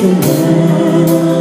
is the?